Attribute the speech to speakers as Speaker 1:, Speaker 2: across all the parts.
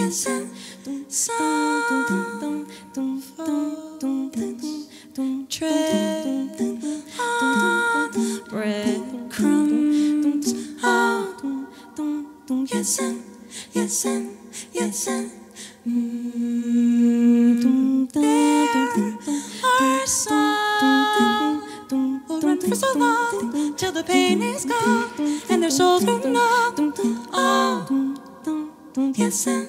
Speaker 1: Yes, and some tread on breadcrumbs. Yes, and yes, and yes, and mm, are some who run for so long till the pain is gone and their souls grow numb. Oh, yes, and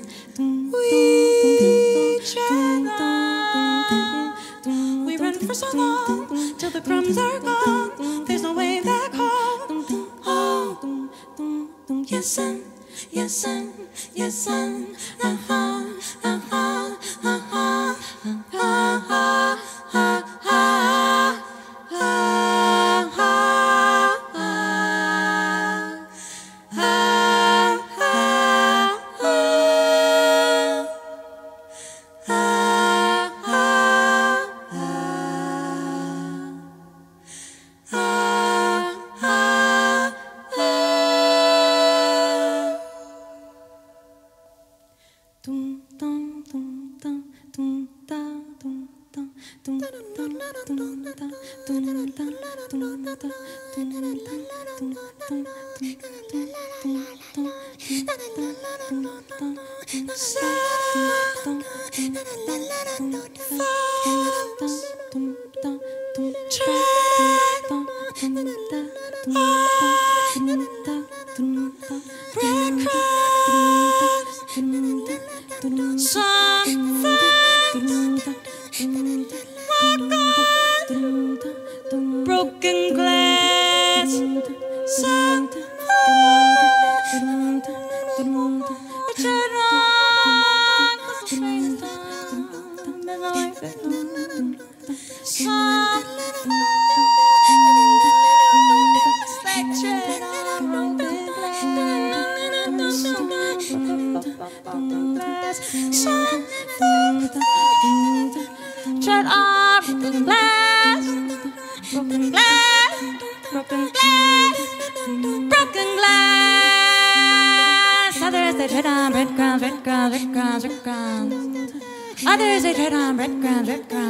Speaker 1: we tread on. For so long till the crumbs are gone. There's no way back home. Oh, yes, and yes, and yes, and uh-huh, uh-huh, uh-huh, Others they tread on breadcrumbs, breadcrumbs.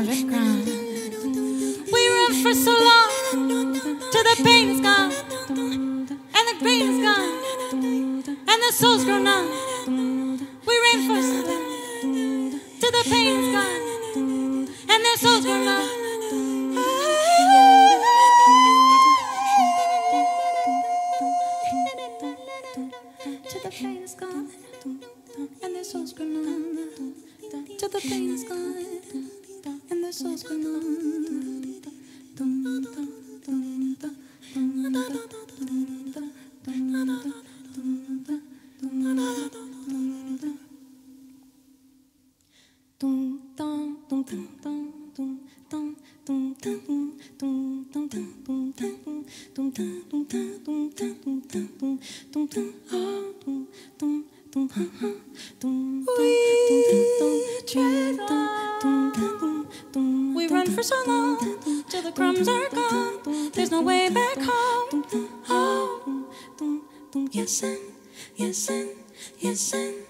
Speaker 1: We run for so long till the crumbs are gone. There's no way back home. Oh, yes and yes and yes and.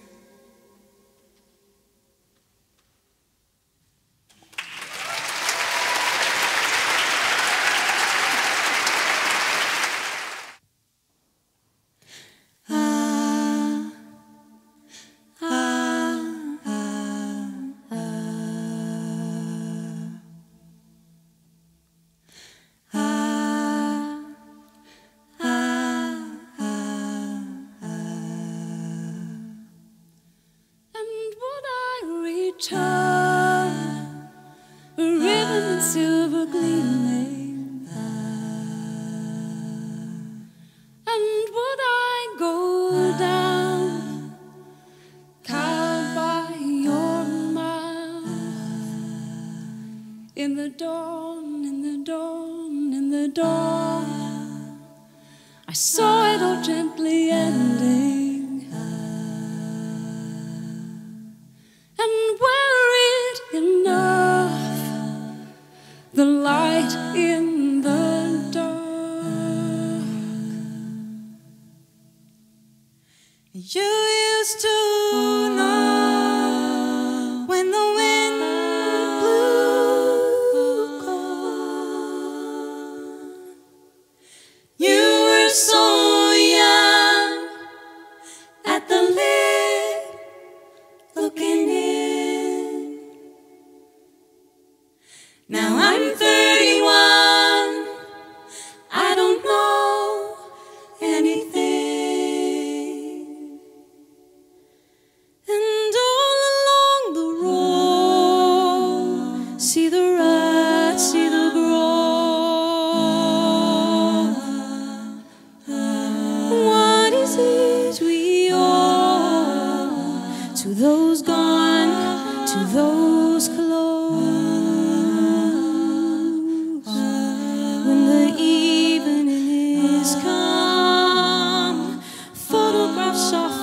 Speaker 2: of soft.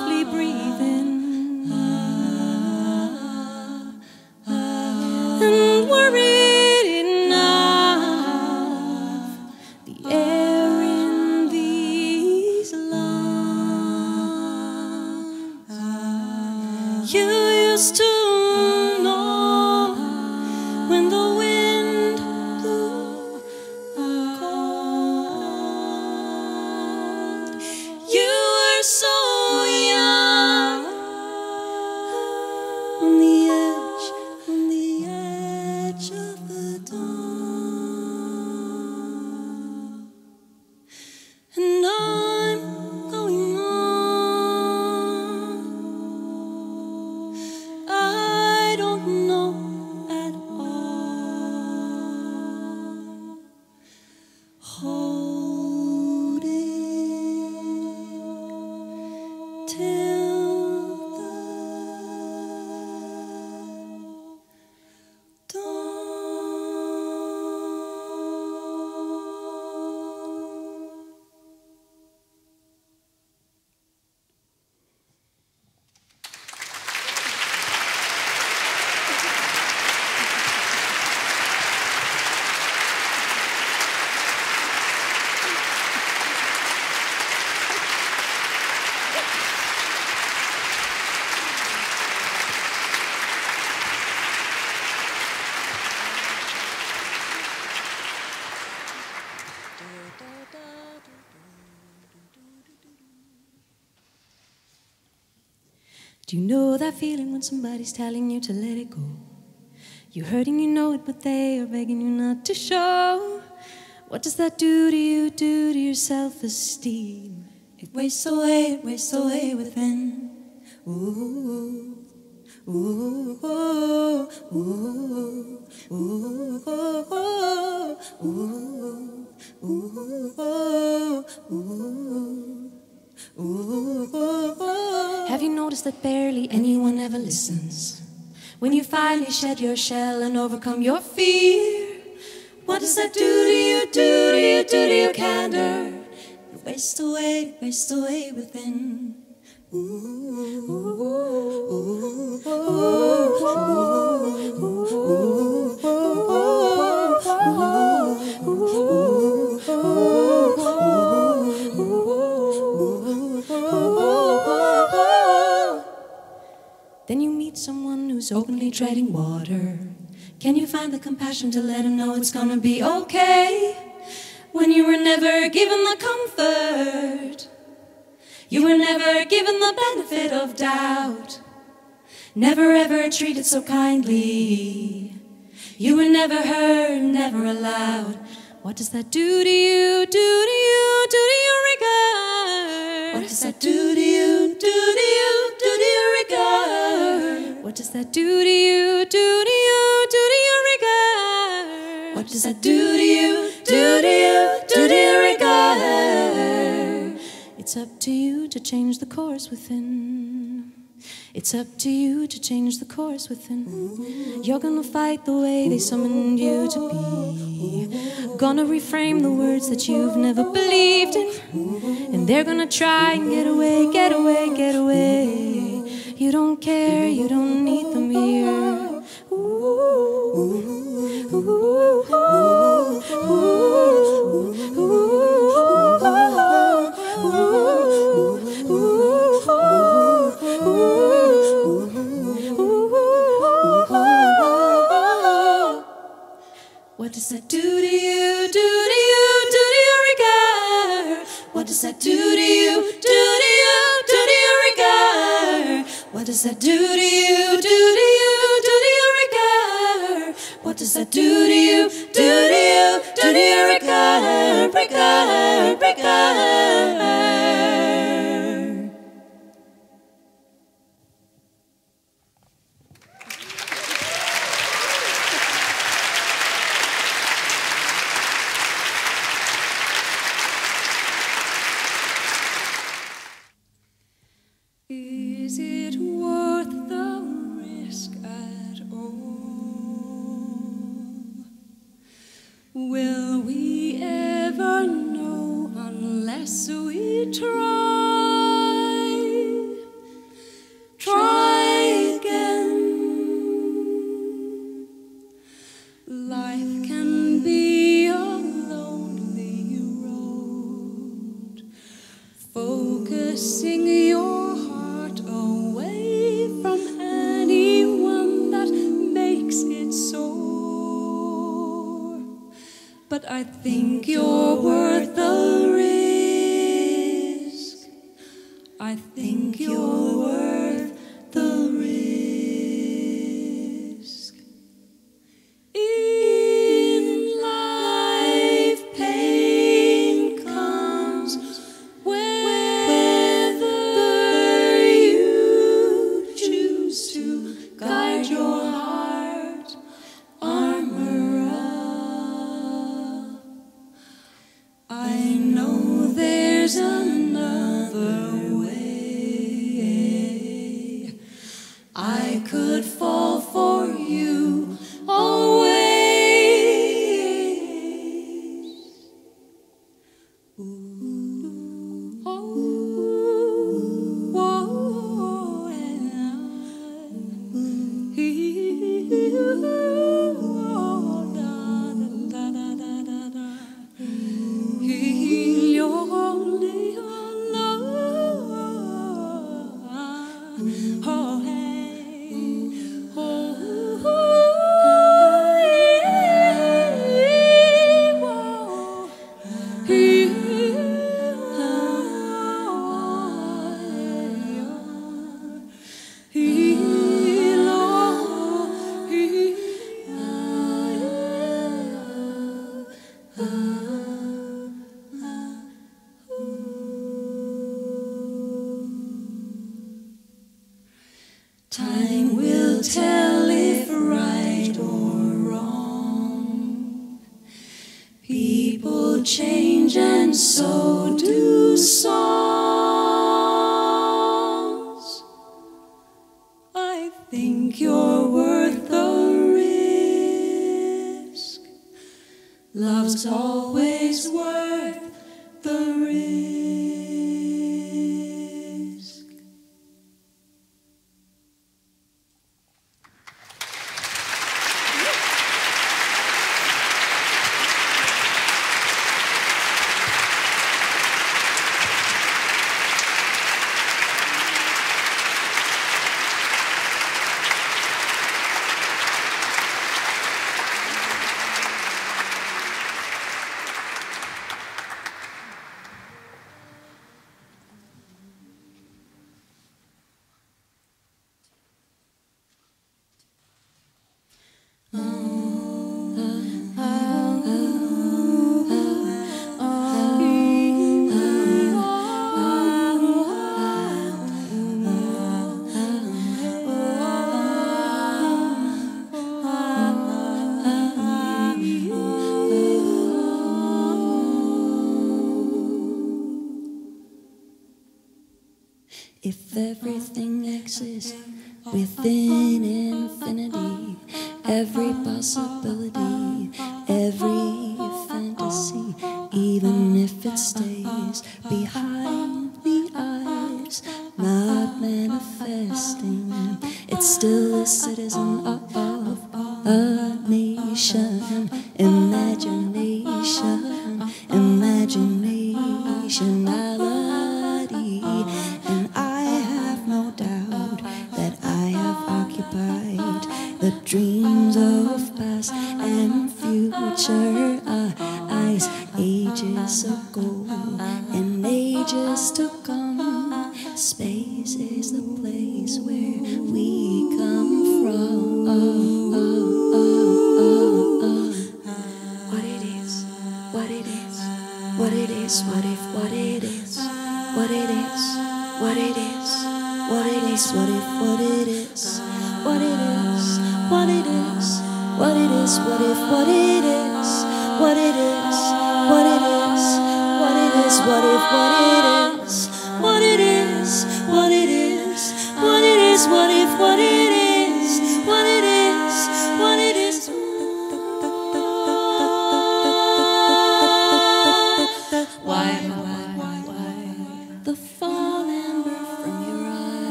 Speaker 2: That feeling when somebody's telling you to let it go? You're hurting, you know it, but they are begging you not to show. What does that do to you, do to your self esteem? It wastes away, it wastes away within. Your shell and overcome your fear, what does that do to you, do to you, do to your candor? It wastes away, wastes away within. Then you Can you find the compassion to let him know it's gonna be okay? When you were never given the comfort, you were never given the benefit of doubt, never ever treated so kindly. You were never heard, never allowed. What does that do to you, do to you, do to your regard? What does that do to you, do to you, do to your regard? What does that do to you, do to you, what does that do to you, do to you, do to you regard. It's up to you to change the course within.
Speaker 3: It's up to you to change the course within. You're gonna fight the way they summoned you to be. Gonna reframe the words that you've never believed in. And they're gonna try and get away, get away, get away. You don't care, you don't need them here.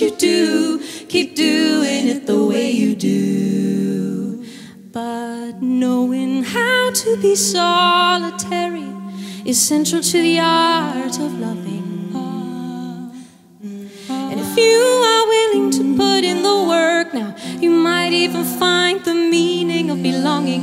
Speaker 3: You do.
Speaker 1: Keep doing it the way you do. But knowing how to be solitary is central to the art of loving. And if you are willing to put in the work now, you might even find the meaning of belonging.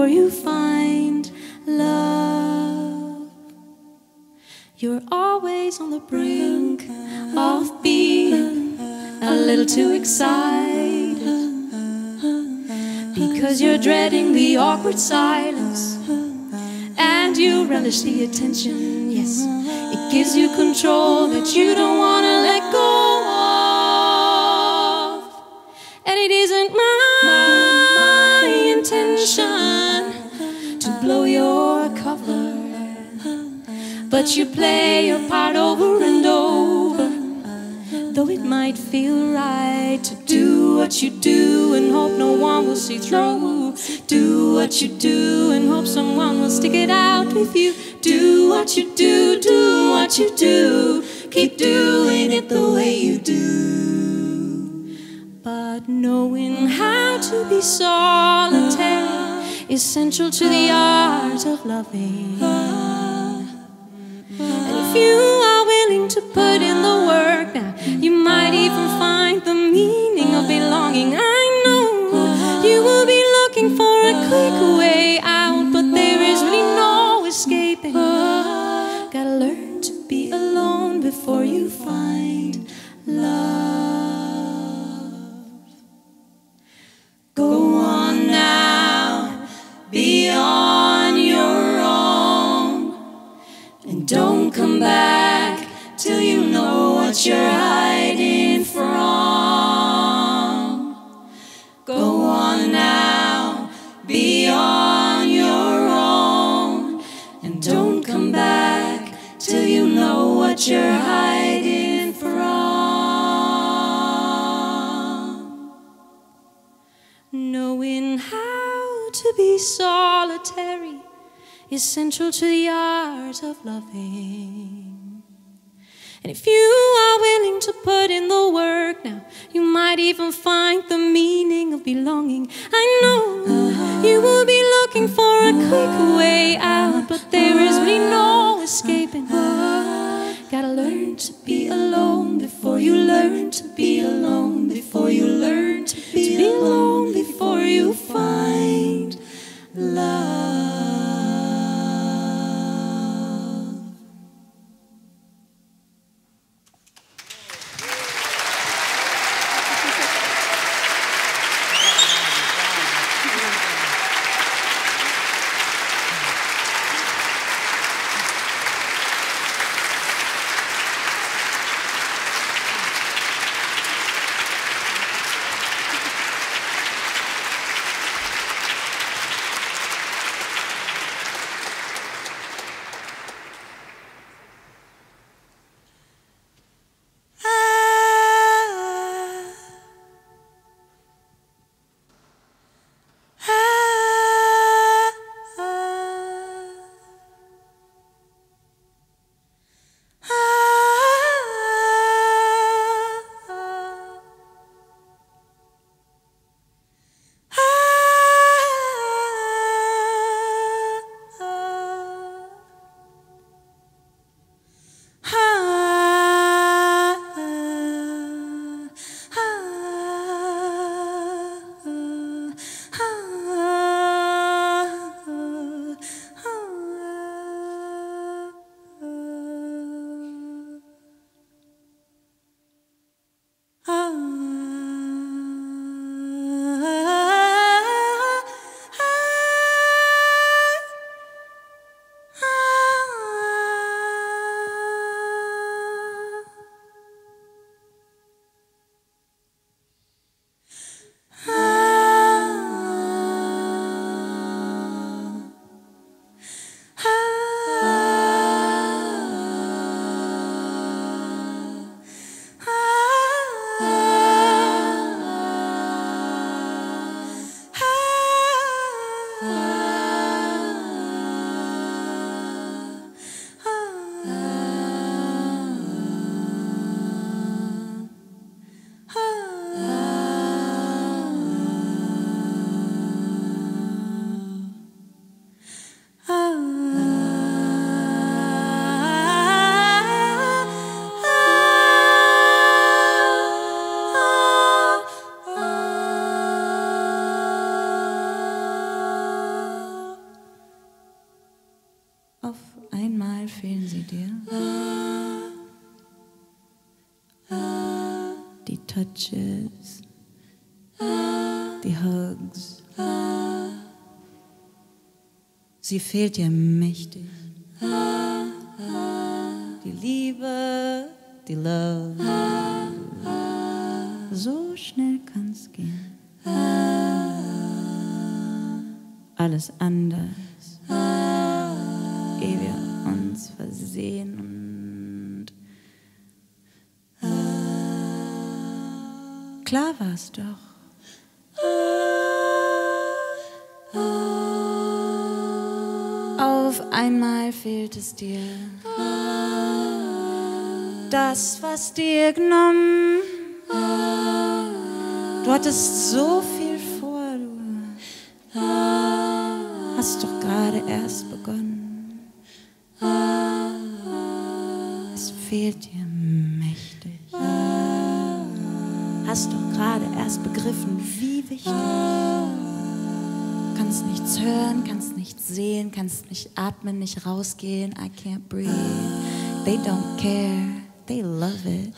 Speaker 1: Before you find love. You're always on the brink of being a little too excited because you're dreading the awkward silence and you relish the attention. Yes, it gives you control that you don't want to let go but you play your part over and over. Though it might feel right to do what you do and hope no one will see through. Do what you do and hope someone will stick it out with you. Do what you do, do what you do. Keep doing it the way you do. But knowing how to be solitary is central to the art of loving. If you are willing to put in the work. Now, you might even find the is central to the art of loving. And if you are willing to put in the work now, you might even find the meaning of belonging. I know you will be looking for a quick way out, but there
Speaker 4: touches, die Hugs. Sie fehlt dir mächtig. Die Liebe, die Love. So schnell kann's gehen. Alles anders. Ehe wir uns versehen und klar war's doch. Auf einmal fehlt es dir. Das, was dir genommen. Du hattest so viel vor, du hast doch gerade erst begonnen. Es fehlt dir mächtig. Hast doch gerade erst begriffen, wie wichtig. Kannst nichts hören, kannst nichts sehen, kannst nicht atmen, nicht rausgehen. I can't breathe. They don't care. They love it.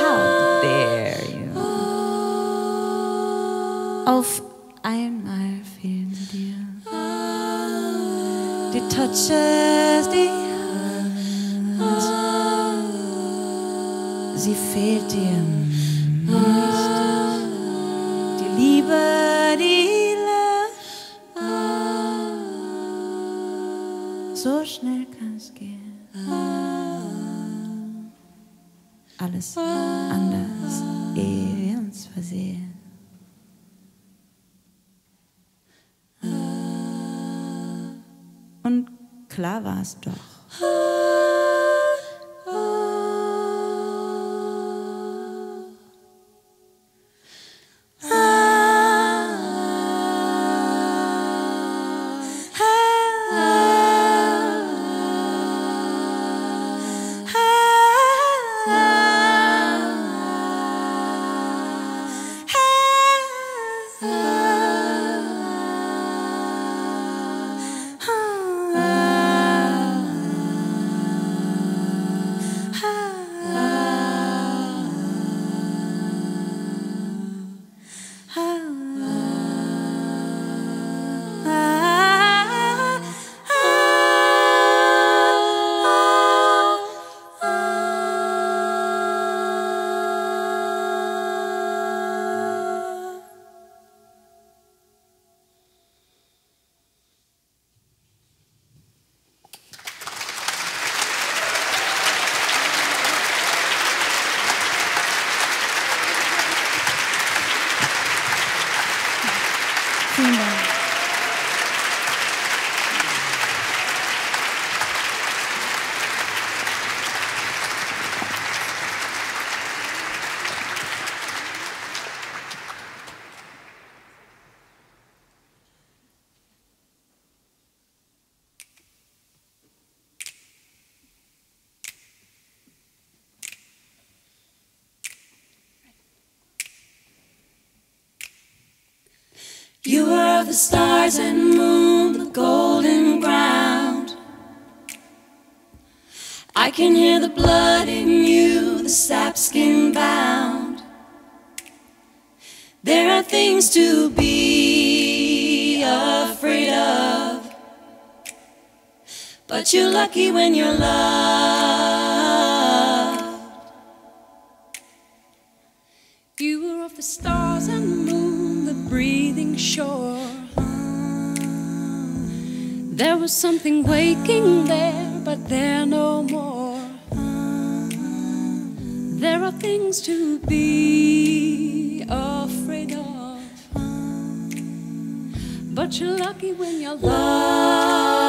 Speaker 4: How dare you? Auf einmal fehlen sie dir. Die touches, die Hugs. Sie fehlt dir klar war es doch.
Speaker 2: Ah. Are of the stars and moon, the golden ground. I can hear the blood in you, the sap skin bound. There are things to be afraid of, but you're lucky when you're loved.
Speaker 3: Were of the stars shore. There was something waking there, but there no more. There are things to be afraid of, but you're lucky when you're loved.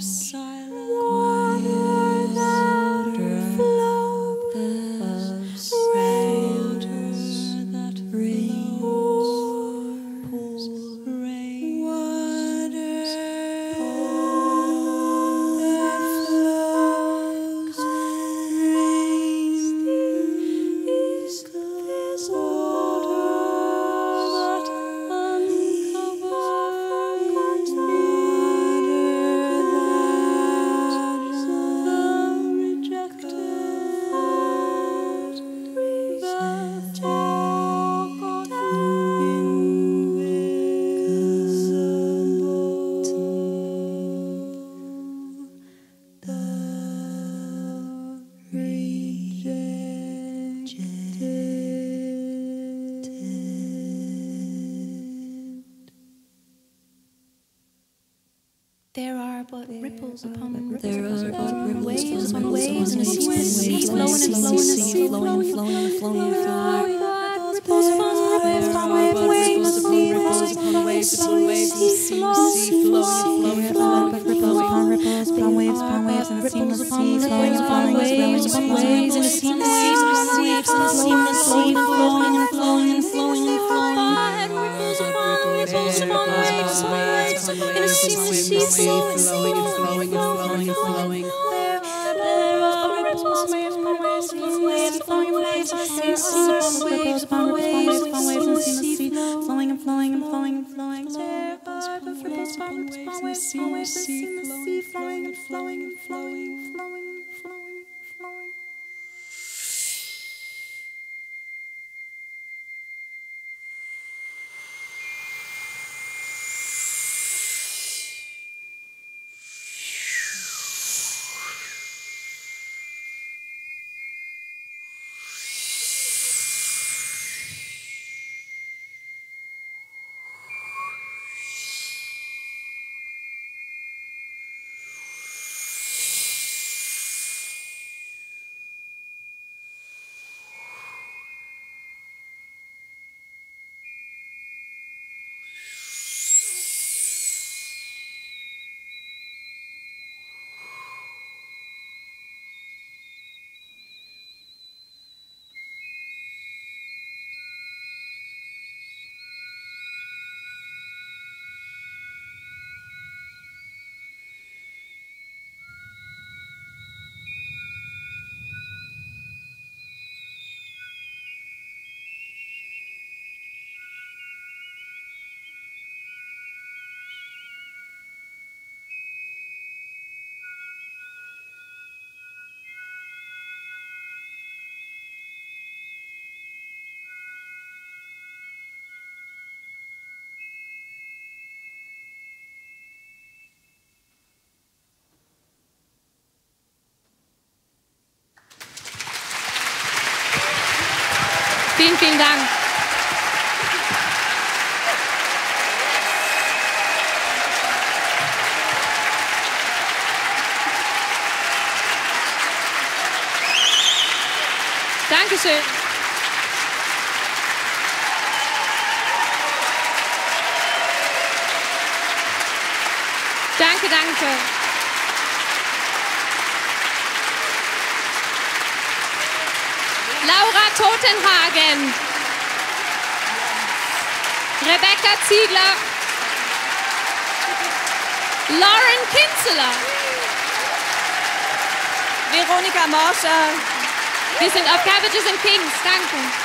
Speaker 3: so. There are waves on waves and
Speaker 2: a
Speaker 3: sea flowing and
Speaker 2: flowing
Speaker 3: and sea
Speaker 2: flowing and
Speaker 3: flowing and
Speaker 2: flowing
Speaker 3: ripples, flowing. Waves upon waves, sea flowing, flowing, flowing, flowing, ripples upon waves, upon waves, and seamless sea flowing, flowing, waves upon waves, and seamless sea, seamless she's so sweet, flowing, flowing, flowing, flowing, flowing. Flowing and flowing and flowing and flowing. Flowing and flowing and flowing.
Speaker 1: Vielen, vielen Dank. Dankeschön. Laura Totenhagen. Rebecca Ziegler. Lauren Kinzeler.
Speaker 5: Veronika Morscher.
Speaker 1: Wir sind auf Cabbages and Kings. Danke.